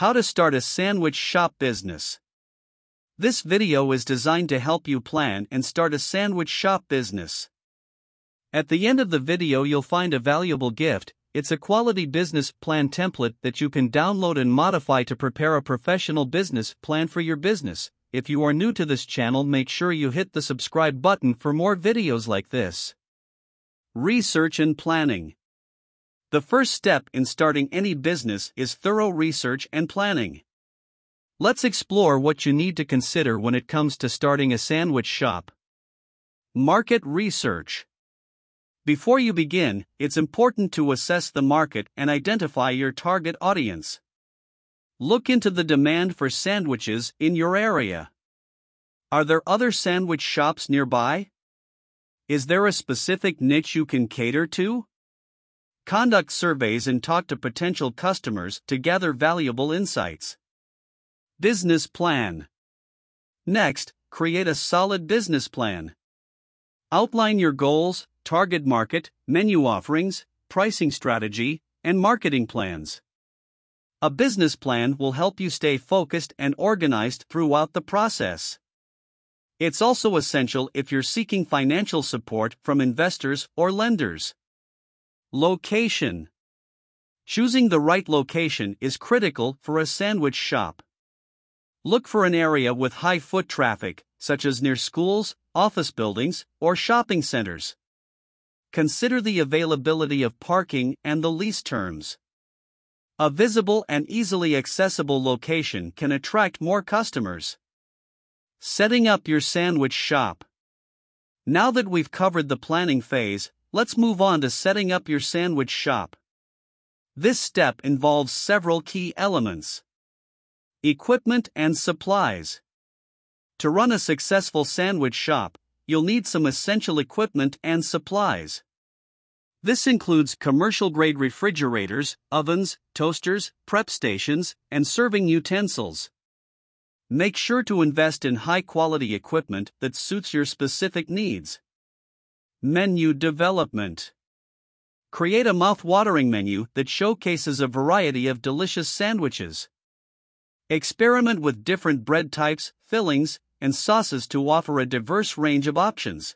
How to start a sandwich shop business. This video is designed to help you plan and start a sandwich shop business. At the end of the video, you'll find a valuable gift. It's a quality business plan template that you can download and modify to prepare a professional business plan for your business. If you are new to this channel, make sure you hit the subscribe button for more videos like this. Research and planning. The first step in starting any business is thorough research and planning. Let's explore what you need to consider when it comes to starting a sandwich shop. Market research. Before you begin, it's important to assess the market and identify your target audience. Look into the demand for sandwiches in your area. Are there other sandwich shops nearby? Is there a specific niche you can cater to? Conduct surveys and talk to potential customers to gather valuable insights. Business plan. Next, create a solid business plan. Outline your goals, target market, menu offerings, pricing strategy, and marketing plans. A business plan will help you stay focused and organized throughout the process. It's also essential if you're seeking financial support from investors or lenders. Location Choosing the right location is critical for a sandwich shop. Look for an area with high foot traffic, such as near schools, office buildings, or shopping centers. Consider the availability of parking and the lease terms. A visible and easily accessible location can attract more customers. Setting up your sandwich shop. Now that we've covered the planning phase, Let's move on to setting up your sandwich shop. This step involves several key elements equipment and supplies. To run a successful sandwich shop, you'll need some essential equipment and supplies. This includes commercial grade refrigerators, ovens, toasters, prep stations, and serving utensils. Make sure to invest in high quality equipment that suits your specific needs. Menu development. Create a mouth-watering menu that showcases a variety of delicious sandwiches. Experiment with different bread types, fillings, and sauces to offer a diverse range of options.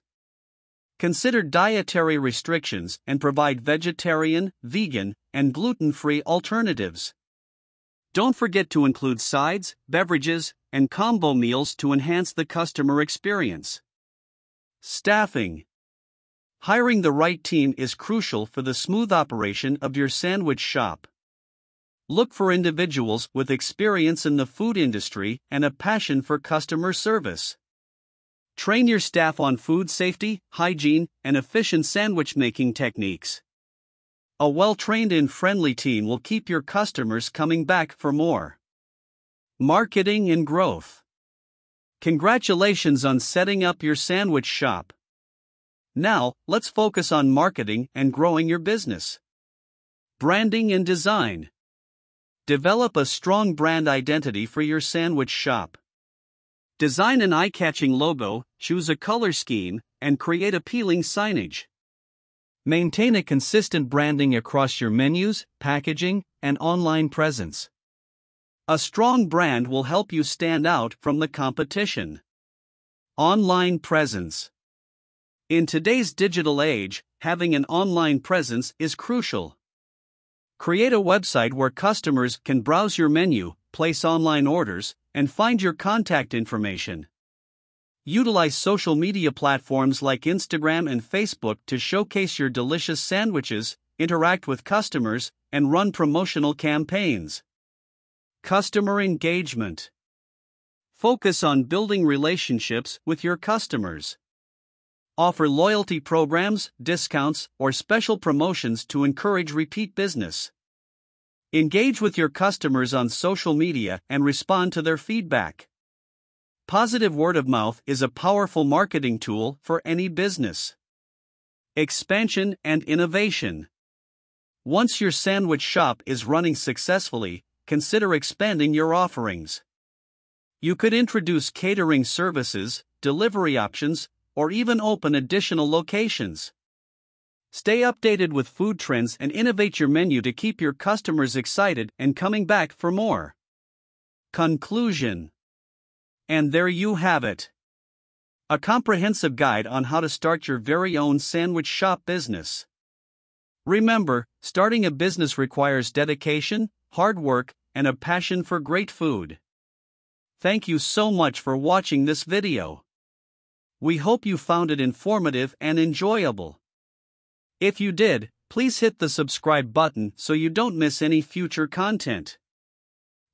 Consider dietary restrictions and provide vegetarian, vegan, and gluten free alternatives. Don't forget to include sides, beverages, and combo meals to enhance the customer experience. Staffing Hiring the right team is crucial for the smooth operation of your sandwich shop. Look for individuals with experience in the food industry and a passion for customer service. Train your staff on food safety, hygiene, and efficient sandwich making techniques. A well trained and friendly team will keep your customers coming back for more. Marketing and growth. Congratulations on setting up your sandwich shop. Now, let's focus on marketing and growing your business. Branding and design. Develop a strong brand identity for your sandwich shop. Design an eye catching logo, choose a color scheme, and create appealing signage. Maintain a consistent branding across your menus, packaging, and online presence. A strong brand will help you stand out from the competition. Online presence. In today's digital age, having an online presence is crucial. Create a website where customers can browse your menu, place online orders, and find your contact information. Utilize social media platforms like Instagram and Facebook to showcase your delicious sandwiches, interact with customers, and run promotional campaigns. Customer engagement. Focus on building relationships with your customers. Offer loyalty programs, discounts, or special promotions to encourage repeat business. Engage with your customers on social media and respond to their feedback. Positive word of mouth is a powerful marketing tool for any business. Expansion and innovation. Once your sandwich shop is running successfully, consider expanding your offerings. You could introduce catering services, delivery options, or even open additional locations. Stay updated with food trends and innovate your menu to keep your customers excited and coming back for more. Conclusion. And there you have it. A comprehensive guide on how to start your very own sandwich shop business. Remember, starting a business requires dedication, hard work, and a passion for great food. Thank you so much for watching this video. We hope you found it informative and enjoyable. If you did, please hit the subscribe button so you don't miss any future content.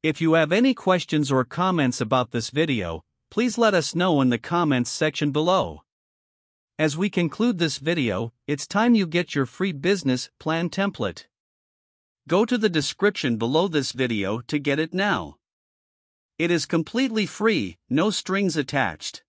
If you have any questions or comments about this video, please let us know in the comments section below. As we conclude this video, it's time you get your free business plan template. Go to the description below this video to get it now. It is completely free, no strings attached.